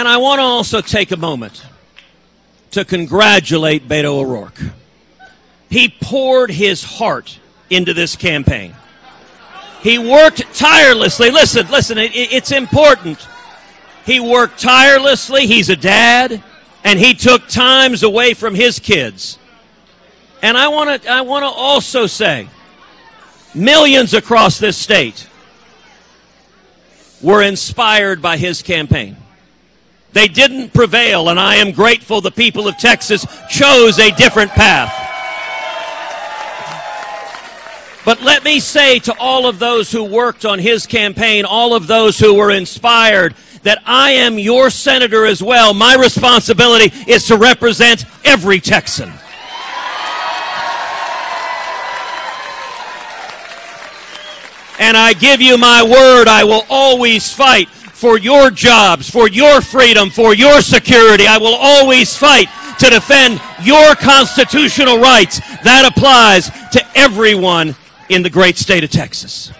And I want to also take a moment to congratulate Beto O'Rourke. He poured his heart into this campaign. He worked tirelessly. Listen, listen, it, it's important. He worked tirelessly. He's a dad, and he took times away from his kids. And I want to I want to also say millions across this state were inspired by his campaign. They didn't prevail, and I am grateful the people of Texas chose a different path. But let me say to all of those who worked on his campaign, all of those who were inspired, that I am your senator as well. My responsibility is to represent every Texan. And I give you my word, I will always fight for your jobs, for your freedom, for your security. I will always fight to defend your constitutional rights. That applies to everyone in the great state of Texas.